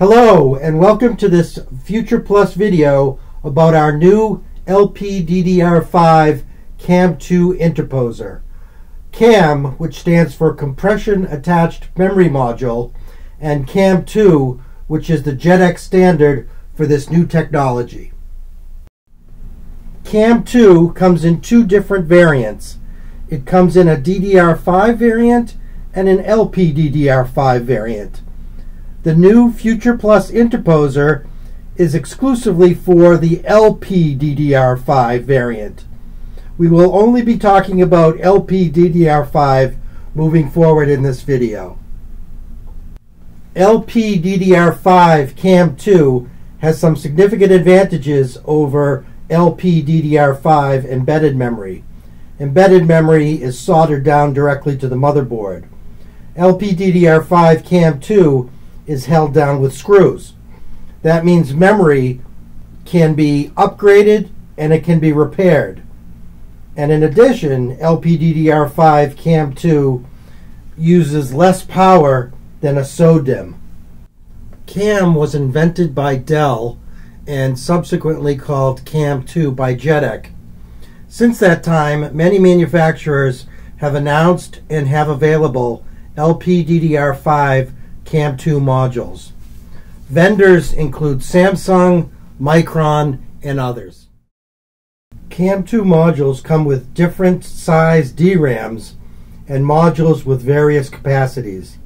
Hello and welcome to this FuturePlus video about our new LPDDR5 CAMM2 interposer. CAMM, which stands for Compression Attached Memory Module, and CAMM2, which is the JEDEC standard for this new technology. CAMM2 comes in two different variants. It comes in a DDR5 variant and an LPDDR5 variant. The new FuturePlus interposer is exclusively for the LPDDR5 variant. We will only be talking about LPDDR5 moving forward in this video. LPDDR5 CAMM2 has some significant advantages over LPDDR5 embedded memory. Embedded memory is soldered down directly to the motherboard. LPDDR5 CAMM2 is held down with screws. That means memory can be upgraded and it can be repaired. And in addition, LPDDR5 CAMM2 uses less power than a SODIMM. CAMM was invented by Dell and subsequently called CAMM2 by JEDEC. Since that time, many manufacturers have announced and have available LPDDR5 CAMM2 modules. Vendors include Samsung, Micron, and others. CAMM2 modules come with different size DRAMs and modules with various capacities.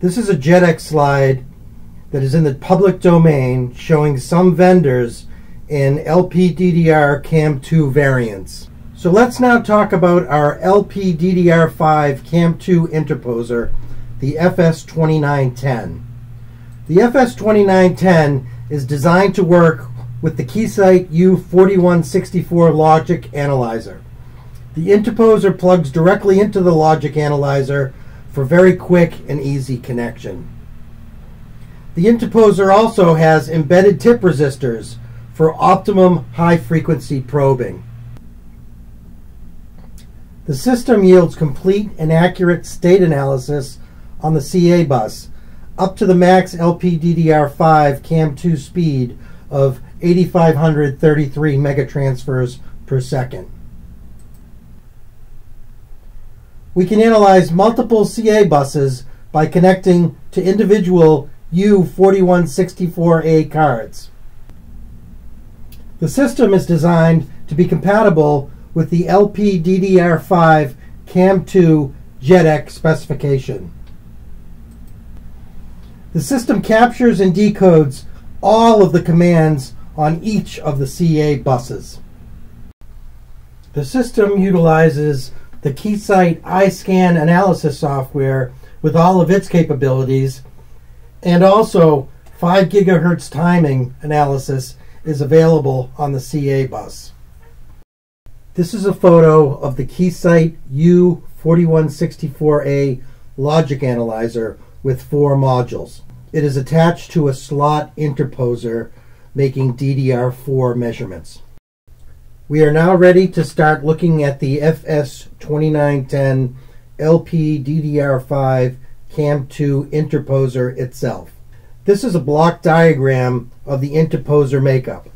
This is a JEDEC slide that is in the public domain showing some vendors in LPDDR CAMM2 variants. So let's now talk about our LPDDR5 CAMM2 interposer the FS2910. The FS2910 is designed to work with the Keysight U4164 logic analyzer. The interposer plugs directly into the logic analyzer for very quick and easy connection. The interposer also has embedded tip resistors for optimum high frequency probing. The system yields complete and accurate state analysis on the CA bus up to the max LPDDR5 CAMM2 speed of 8533 megatransfers per second. We can analyze multiple CA buses by connecting to individual U4164A cards. The system is designed to be compatible with the LPDDR5 CAMM2 JEDEC specification. The system captures and decodes all of the commands on each of the CA buses. The system utilizes the Keysight iScan analysis software with all of its capabilities, and also 5 gigahertz timing analysis is available on the CA bus. This is a photo of the Keysight U4164A logic analyzer with four modules. It is attached to a slot interposer making DDR4 measurements. We are now ready to start looking at the FS2910 LPDDR5 CAMM2 interposer itself. This is a block diagram of the interposer makeup.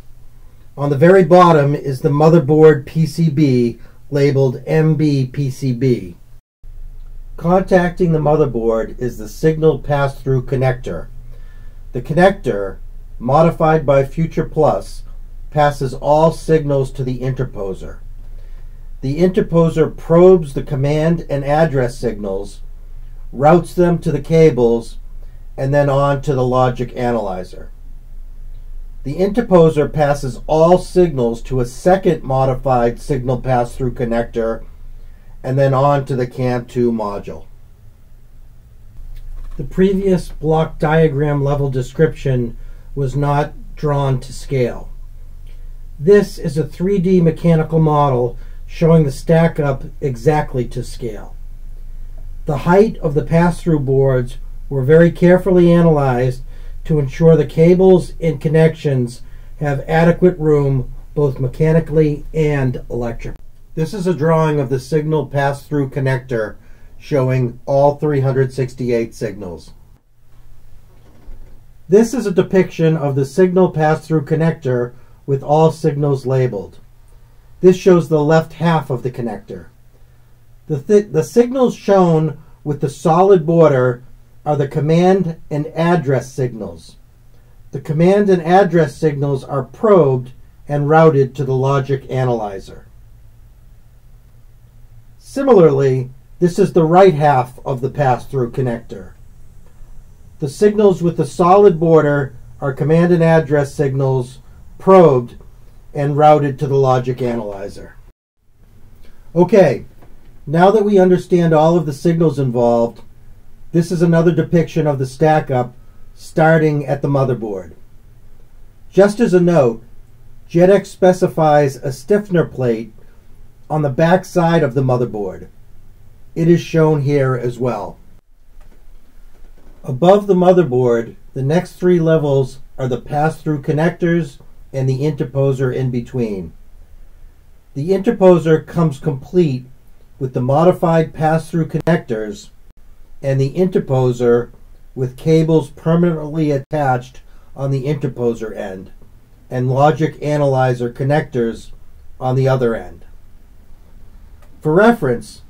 On the very bottom is the motherboard PCB labeled MB PCB. Contacting the motherboard is the signal pass-through connector. The connector, modified by FuturePlus, passes all signals to the interposer. The interposer probes the command and address signals, routes them to the cables, and then on to the logic analyzer. The interposer passes all signals to a second modified signal pass-through connector and then on to the CAMM2 module. The previous block diagram level description was not drawn to scale. This is a 3D mechanical model showing the stack up exactly to scale. The height of the pass-through boards were very carefully analyzed to ensure the cables and connections have adequate room both mechanically and electrically. This is a drawing of the signal pass-through connector showing all 368 signals. This is a depiction of the signal pass-through connector with all signals labeled. This shows the left half of the connector. The, th the signals shown with the solid border are the command and address signals. The command and address signals are probed and routed to the logic analyzer. Similarly, this is the right half of the pass-through connector. The signals with the solid border are command and address signals probed and routed to the logic analyzer. Okay, now that we understand all of the signals involved, this is another depiction of the stack up starting at the motherboard. Just as a note, JEDEC specifies a stiffener plate on the back side of the motherboard. It is shown here as well. Above the motherboard, the next three levels are the pass-through connectors and the interposer in between. The interposer comes complete with the modified pass-through connectors and the interposer with cables permanently attached on the interposer end and logic analyzer connectors on the other end. For reference,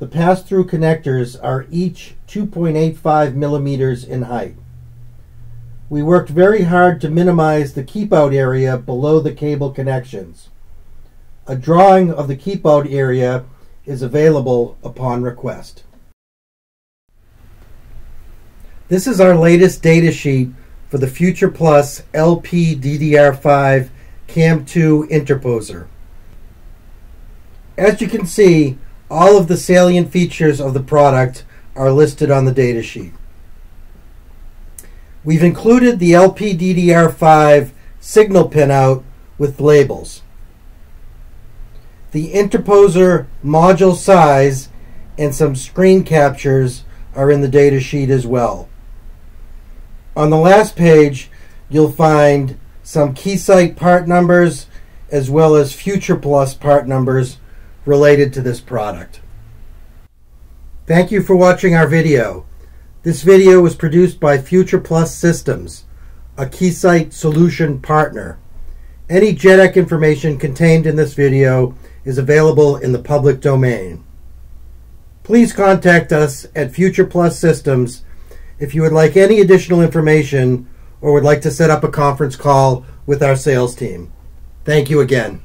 the pass-through connectors are each 2.85 millimeters in height. We worked very hard to minimize the keep-out area below the cable connections. A drawing of the keep-out area is available upon request. This is our latest data sheet for the FuturePlus LPDDR5 CAMM2 interposer. As you can see, all of the salient features of the product are listed on the datasheet. We've included the LPDDR5 signal pinout with labels. The interposer module size and some screen captures are in the datasheet as well. On the last page, you'll find some Keysight part numbers as well as FuturePlus part numbers related to this product. Thank you for watching our video. This video was produced by FuturePlus Systems, a Keysight solution partner. Any JEDEC information contained in this video is available in the public domain. Please contact us at FuturePlus Systems if you would like any additional information or would like to set up a conference call with our sales team. Thank you again.